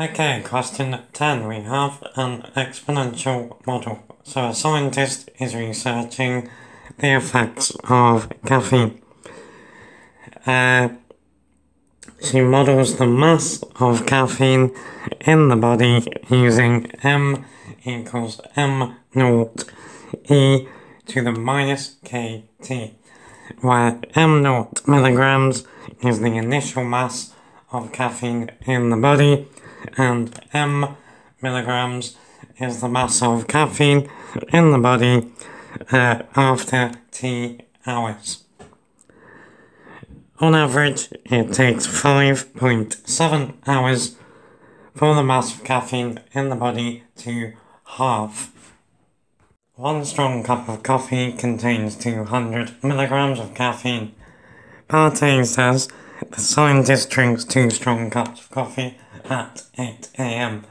Okay, question 10. We have an exponential model. So a scientist is researching the effects of caffeine. Uh, she models the mass of caffeine in the body using m equals m naught e to the minus kt, where m naught milligrams is the initial mass of caffeine in the body and m milligrams is the mass of caffeine in the body uh, after t hours. On average, it takes 5.7 hours for the mass of caffeine in the body to halve. One strong cup of coffee contains 200 milligrams of caffeine. Part A says the scientist drinks two strong cups of coffee at 8 am.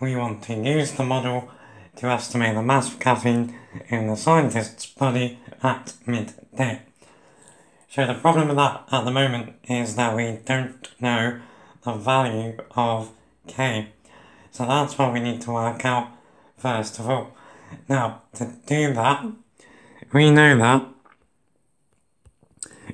We want to use the model to estimate the mass of caffeine in the scientist's body at midday. So the problem with that at the moment is that we don't know the value of k. So that's what we need to work out first of all. Now, to do that, we know that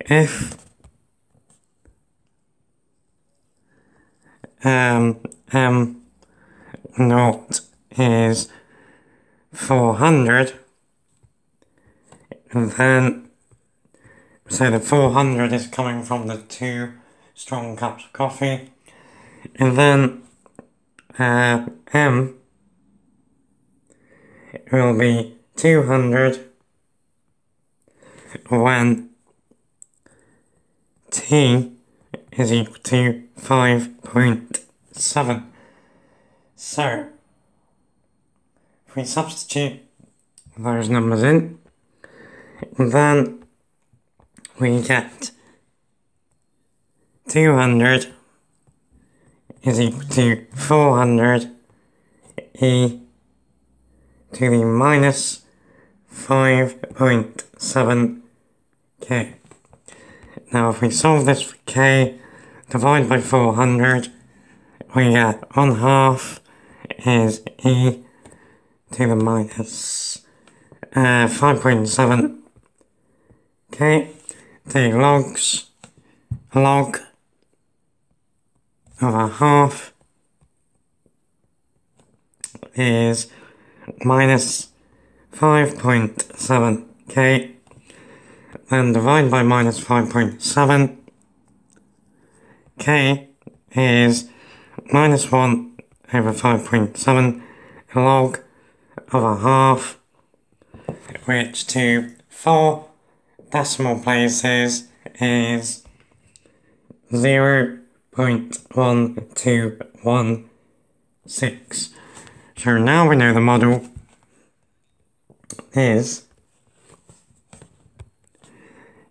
if um, m naught is 400, and then, so the 400 is coming from the two strong cups of coffee, and then uh, m will be 200 when t is equal to 5.7. So, if we substitute those numbers in, then we get 200 is equal to 400 e to the minus 5.7 k. Now if we solve this for k, divide by 400, we get 1 half is e to the minus uh, 5.7 k. The logs, log of a half is minus 5.7k, then divide by minus 5.7, k is minus 1 over 5.7 log of a half, which to four decimal places is 0.1216. So now we know the model is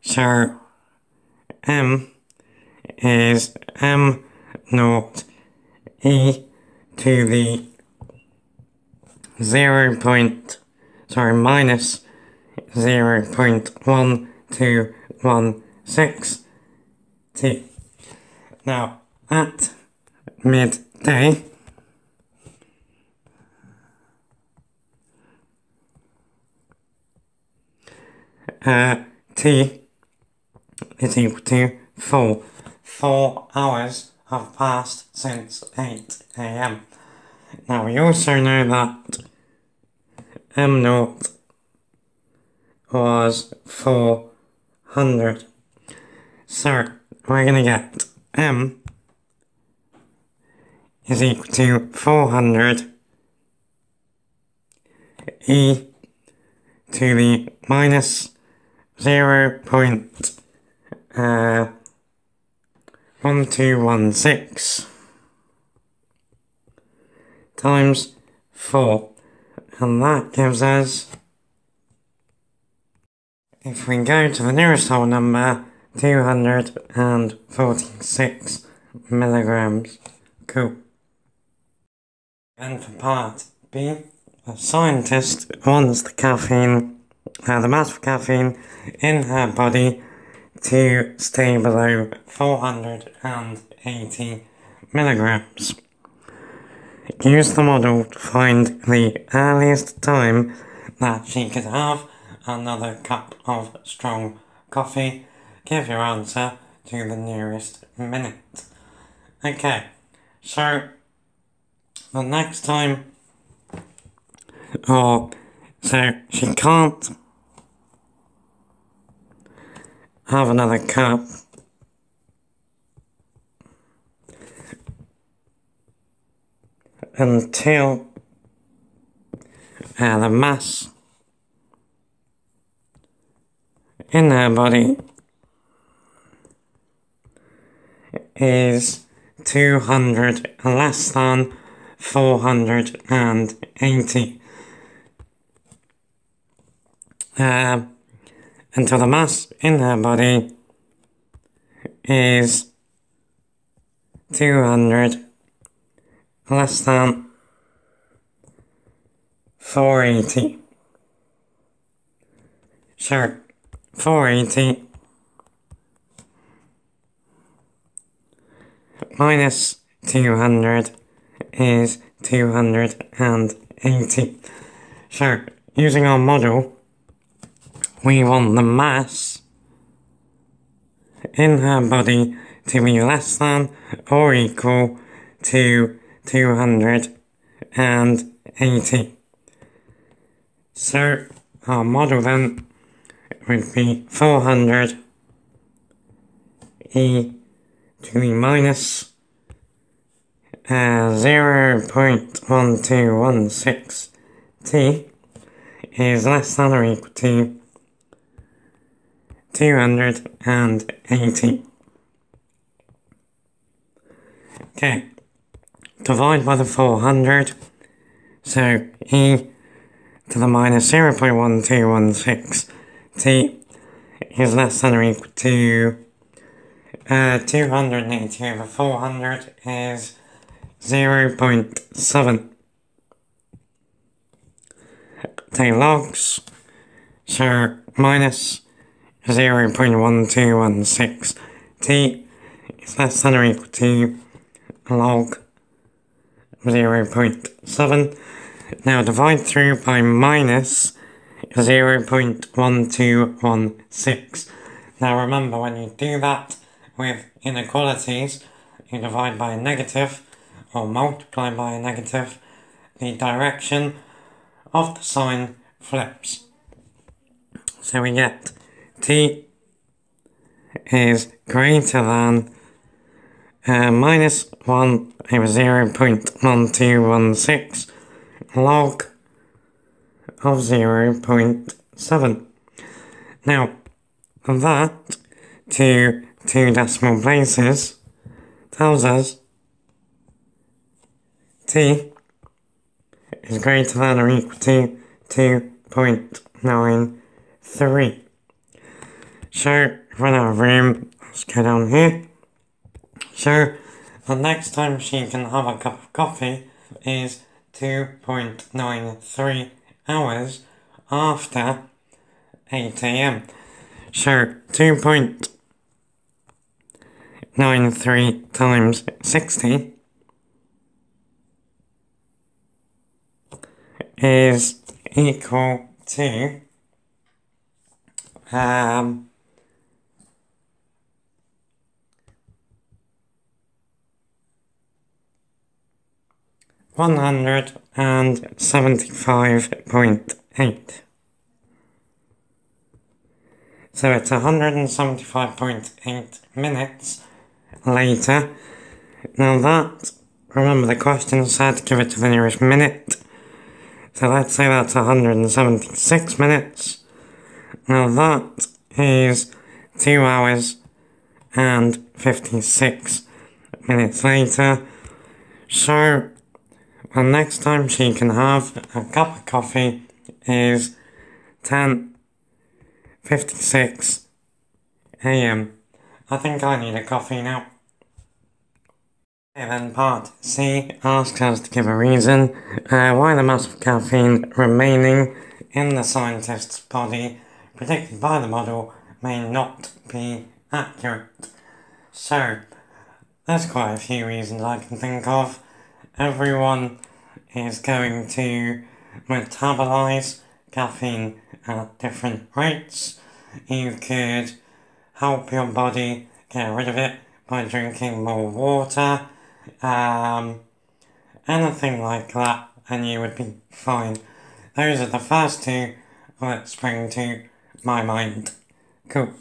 so m is m naught e to the zero point sorry minus zero point one two one six t. Now at midday uh, T is equal to 4. 4 hours have passed since 8 am. Now we also know that M naught was 400. So we're going to get M is equal to 400 e to the minus zero point uh, one two one six times four, and that gives us. If we go to the nearest whole number, 246 milligrams. Cool. And for part B, a scientist wants the caffeine uh, the mass of caffeine in her body to stay below 480 milligrams. use the model to find the earliest time that she could have another cup of strong coffee. Give your answer to the nearest minute. Okay, so the next time, or so she can't have another cup until uh, the mass in her body is 200 less than 480. Uh, until the mass in her body is 200 less than 480. Sure, 480 minus 200 is 280. So, using our model, we want the mass in her body to be less than or equal to 280. So, our model then would be 400 e to the minus uh, 0.1216 t is less than or equal to 280. Okay, divide by the 400, so e to the minus 0.1216 t is less than or equal to uh, 280 over 400 is 0.7. Take logs, so minus 0.1216 t is less than or equal to log 0.7. Now divide through by minus 0.1216. Now remember when you do that with inequalities, you divide by a negative or multiply by a negative, the direction of the sign flips. So we get t is greater than uh, minus 1 over 0.1216 log of 0.7. Now, that to two decimal places tells us t is greater than or equal to 2.93. So, out of room, let's go down here. So, the next time she can have a cup of coffee is 2.93 hours after 8 am. So, 2.93 times 60 is equal to um, one hundred and seventy-five point eight. So it's hundred and seventy-five point eight minutes later. Now that, remember the question said give it to the nearest minute. So let's say that's 176 minutes. Now that is 2 hours and 56 minutes later. So, the next time she can have a cup of coffee is 10.56 a.m. I think I need a coffee now. And then part C asks us to give a reason uh, why the mass of caffeine remaining in the scientist's body predicted by the model may not be accurate. So, there's quite a few reasons I can think of. Everyone is going to metabolize caffeine at different rates. You could help your body get rid of it by drinking more water, um, anything like that, and you would be fine. Those are the first two that spring to my mind. Cool.